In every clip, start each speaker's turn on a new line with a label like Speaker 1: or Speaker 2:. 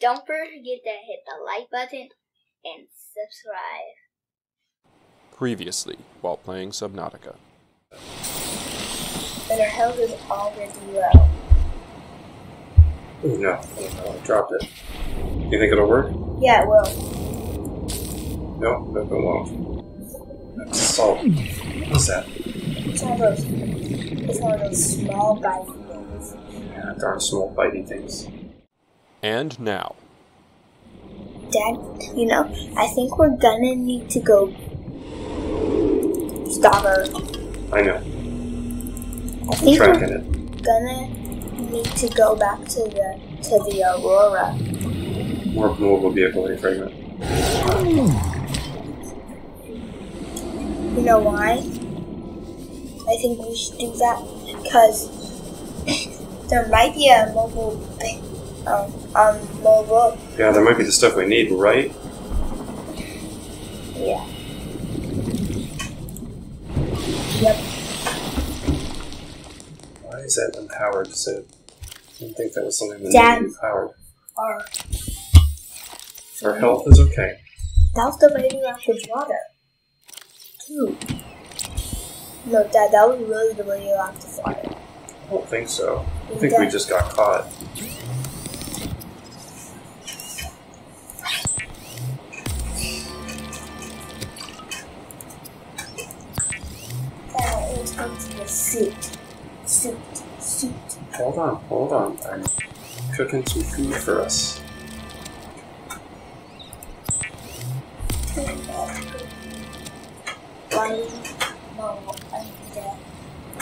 Speaker 1: Don't forget to hit the like button and subscribe.
Speaker 2: Previously, while playing Subnautica.
Speaker 1: But our health is already low.
Speaker 3: Ooh, no, oh, no, I dropped it. You think it'll work?
Speaker 1: Yeah, it will.
Speaker 3: No, no, it won't. That's salt. What's that?
Speaker 1: It's one of those. It's one of those small guy things.
Speaker 3: Yeah, darn small bitey things.
Speaker 2: And now,
Speaker 1: Dad, you know, I think we're gonna need to go. Stop her.
Speaker 3: I know.
Speaker 1: I think
Speaker 3: Tracking
Speaker 1: we're
Speaker 3: it.
Speaker 1: gonna need to go back to the to the Aurora.
Speaker 3: More mobile vehicle A fragment.
Speaker 1: You know why? I think we should do that because there might be a mobile thing. Um, um, mobile.
Speaker 3: Yeah, that might be the stuff we need, right?
Speaker 1: Yeah. Yep.
Speaker 3: Why is that unpowered? So I didn't think that was something that
Speaker 1: Dad.
Speaker 3: needed to be powered.
Speaker 1: Or
Speaker 3: Our health is okay.
Speaker 1: that was the radioactive water. Too. No, Dad, that was really the radioactive water.
Speaker 3: I don't think so. I think we just got caught. Hold on, hold on. I'm cooking some food for us.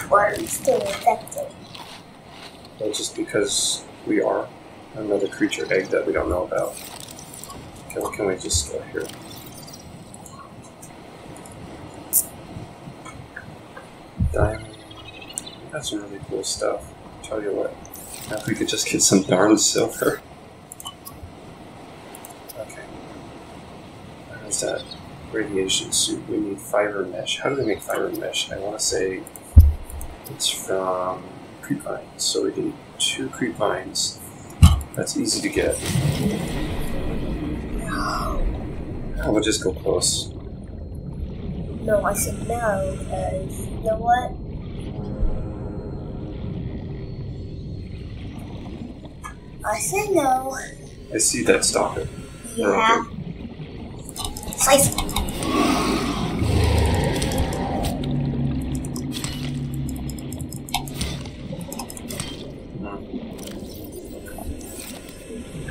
Speaker 1: Why are we still infected?
Speaker 3: Well, just because we are another creature egg that we don't know about. Can, can we just go here? Diamond. Got some really cool stuff. Tell you what. If we could just get some darn silver. Okay. There's that radiation suit. We need fiber mesh. How do they make fiber mesh? I want to say it's from creepvines. So we need two creepvines. That's easy to get. I will just go close.
Speaker 1: No, I said no because you know what? I said no.
Speaker 3: I see that stalker.
Speaker 1: Yeah. Slice.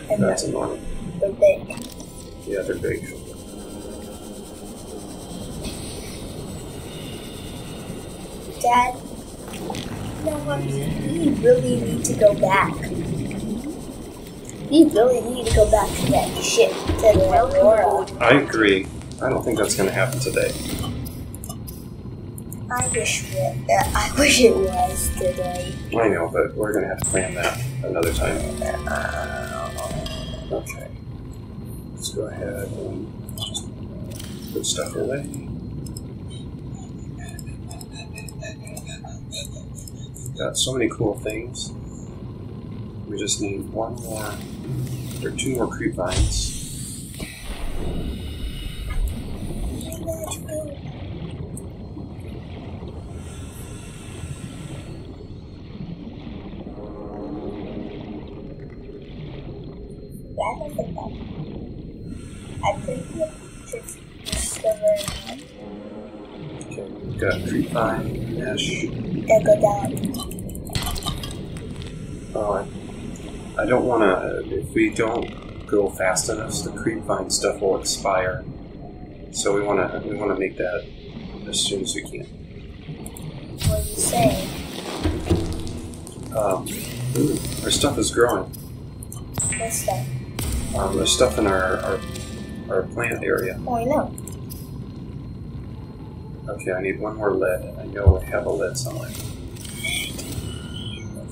Speaker 1: And mm-hmm.
Speaker 3: That's
Speaker 1: they're,
Speaker 3: annoying.
Speaker 1: they're big.
Speaker 3: Yeah, they're big.
Speaker 1: Dad, what? We really need to go back. We really need to go back to that ship, to the Aurora.
Speaker 3: I agree. I don't think that's going to happen today.
Speaker 1: I wish it, uh, I wish it was today.
Speaker 3: I know, but we're going to have to plan that another time. Okay. Let's go ahead and just put stuff away. Got so many cool things. We just need one more, or two more creep vines.
Speaker 1: That is about. I think we should discover
Speaker 3: Okay, got creep vine mesh.
Speaker 1: go down.
Speaker 3: Uh, I don't want to. If we don't go fast enough, the creep vine stuff will expire. So we want to. We want to make that as soon as we can.
Speaker 1: What are you saying?
Speaker 3: Um, ooh, our stuff is growing.
Speaker 1: What's that?
Speaker 3: Um, there's stuff in our, our our plant area.
Speaker 1: Oh, I know.
Speaker 3: Okay, I need one more lead. I know I have a lead somewhere.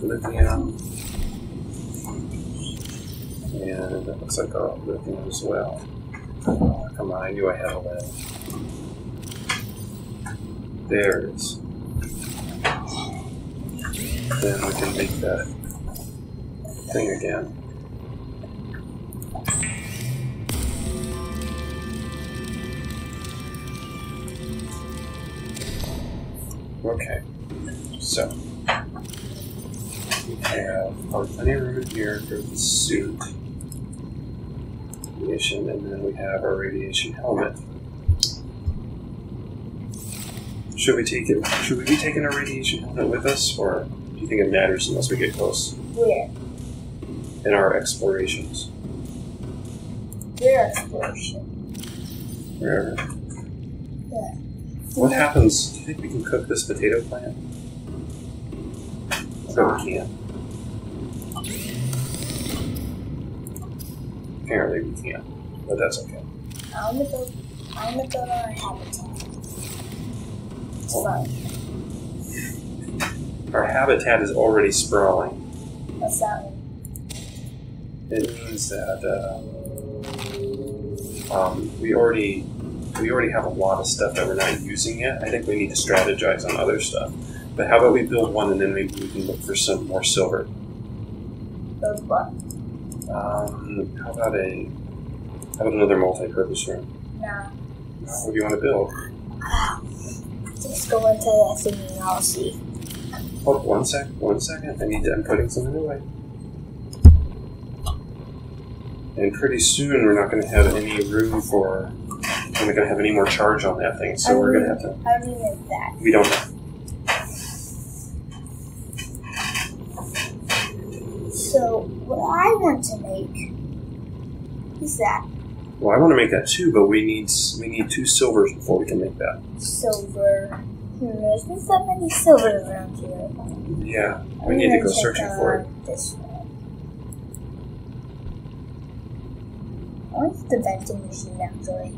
Speaker 3: Lithium and it looks like a lithium as well. Oh, come on, I knew I had all that. There it is. Then we can make that thing again. Okay, so we have our room here for the suit. Radiation, and then we have our radiation helmet. Should we take it? Should we be taking our radiation helmet with us, or do you think it matters unless we get close
Speaker 1: Where?
Speaker 3: in our explorations?
Speaker 1: Where exploration?
Speaker 3: Wherever.
Speaker 1: Yeah.
Speaker 3: What happens? Do you think we can cook this potato plant? So we can. Apparently we can, but that's okay.
Speaker 1: I want to build. I want to build our habitat. It's fun.
Speaker 3: Our habitat is already sprawling.
Speaker 1: What's that mean?
Speaker 3: It means that uh, um, we already we already have a lot of stuff that we're not using yet. I think we need to strategize on other stuff. But how about we build one and then maybe we can look for some more silver.
Speaker 1: Build what?
Speaker 3: Um, how about a how about another multi-purpose room?
Speaker 1: Nah.
Speaker 3: What do you want to build?
Speaker 1: Just go into that thing and I'll see.
Speaker 3: Oh, one sec, one second. I need to. I'm putting something away. And pretty soon we're not going to have any room for. We're not going to have any more charge on that thing, so we're going to have to.
Speaker 1: How do you make that?
Speaker 3: We don't know.
Speaker 1: So, what I want to make is that
Speaker 3: Well, I want to make that too, but we need we need two silvers before we can make that.
Speaker 1: silver. Hmm, there's that many silvers around here.
Speaker 3: Yeah,
Speaker 1: I'm
Speaker 3: we need to go searching for it.
Speaker 1: out This one. I want the vending machine actually.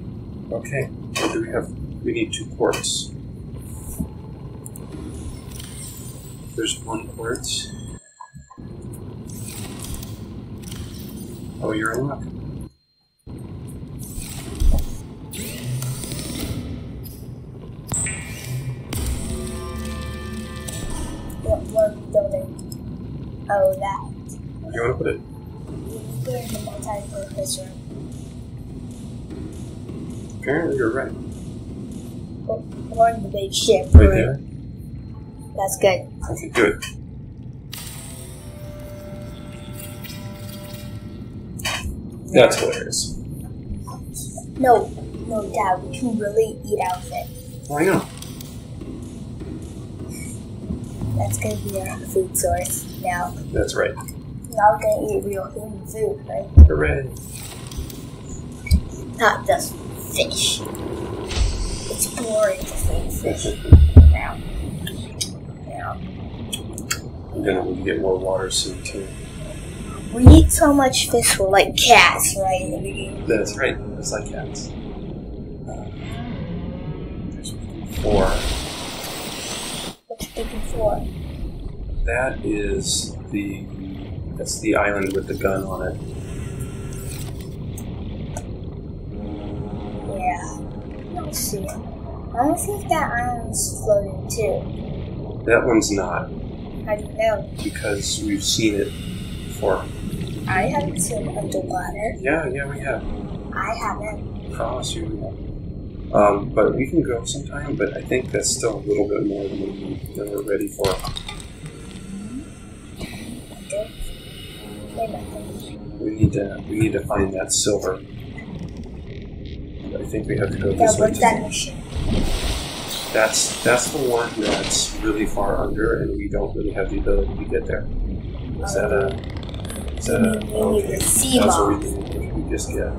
Speaker 3: Okay. What do we have? We need two quartz. There's one quartz. Oh, you're in luck. You want to put it?
Speaker 1: In the multi-purpose room.
Speaker 3: Apparently, you're right.
Speaker 1: We're in the big ship.
Speaker 3: Right there.
Speaker 1: That's good.
Speaker 3: Okay, good. That's hilarious.
Speaker 1: No, no, Dad, we can really eat out of it.
Speaker 3: Oh, I know.
Speaker 1: That's gonna be our food source now.
Speaker 3: That's right.
Speaker 1: Now eat real human food, right?
Speaker 3: Hooray.
Speaker 1: Not just fish. It's boring to say fish now. Now.
Speaker 3: And then we get more water soon, too.
Speaker 1: We eat so much fish, we're like cats, right? in the beginning.
Speaker 3: That's right. It's like cats. Uh, four.
Speaker 1: What's thinking for?
Speaker 3: That is the that's the island with the gun on it.
Speaker 1: Yeah. Let's see. I see if that island's floating too.
Speaker 3: That one's not
Speaker 1: How do you know?
Speaker 3: because we've seen it before.
Speaker 1: I haven't seen it underwater.
Speaker 3: Yeah, yeah, we have.
Speaker 1: I haven't.
Speaker 3: I Promise you, we have. Um, but we can go sometime. But I think that's still a little bit more than, we, than we're ready for.
Speaker 1: Good. Maybe nothing.
Speaker 3: We need to we need to find that silver. I think we have to go
Speaker 1: Yeah,
Speaker 3: this way.
Speaker 1: that mission?
Speaker 3: That's that's the one that's really far under, and we don't really have the ability to get there. Is that a? Is that a?
Speaker 1: The sea
Speaker 3: That's what we, we just get.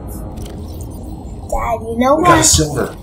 Speaker 1: Dad, you know
Speaker 3: We got a silver.